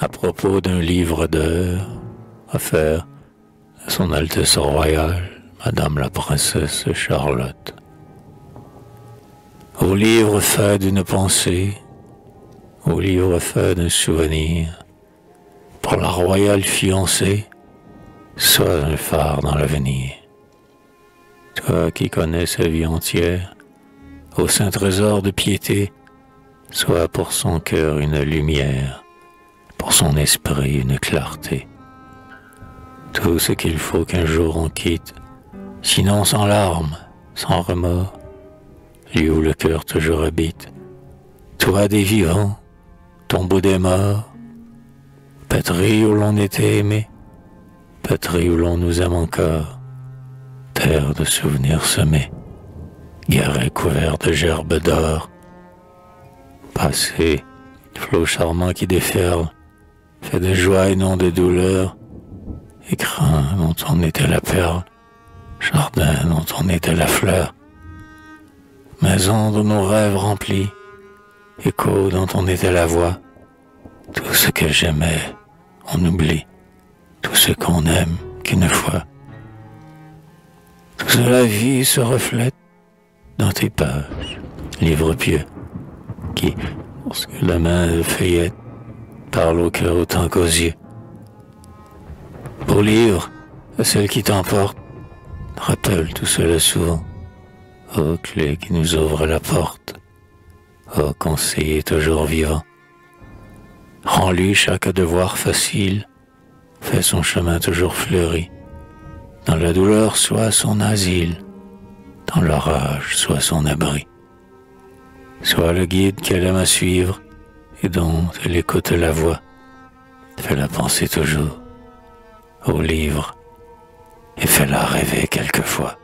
à propos d'un livre d'heures offert à son Altesse royale, Madame la Princesse Charlotte. Au livre fait d'une pensée, au livre fait d'un souvenir, pour la royale fiancée, sois un phare dans l'avenir. Toi qui connais sa vie entière, au saint trésor de piété, sois pour son cœur une lumière, pour son esprit une clarté. Tout ce qu'il faut qu'un jour on quitte, sinon sans larmes, sans remords, lieu où le cœur toujours habite, toi des vivants, tombeau des morts, patrie où l'on était aimé, patrie où l'on nous aime encore, terre de souvenirs semés, garret couvert de gerbes d'or, passé, flot charmant qui déferle, fait de joie et non de douleur, écrin dont on était la perle, jardin dont on était la fleur, maison de nos rêves remplis, écho dont on était la voix, tout ce que j'aimais, on oublie, tout ce qu'on aime qu'une fois. Toute la vie se reflète dans tes pages, livre pieux, qui, lorsque la main feuillette, parle au cœur autant qu'aux yeux. Pour livre, à celle qui t'emporte, rappelle tout cela souvent. Ô clé qui nous ouvre la porte, ô conseiller toujours vivant. Rends-lui chaque devoir facile, fais son chemin toujours fleuri. Dans la douleur soit son asile, dans l'orage soit son abri. Sois le guide qu'elle aime à suivre et dont elle écoute la voix. Fais-la penser toujours au livre et fais-la rêver quelquefois.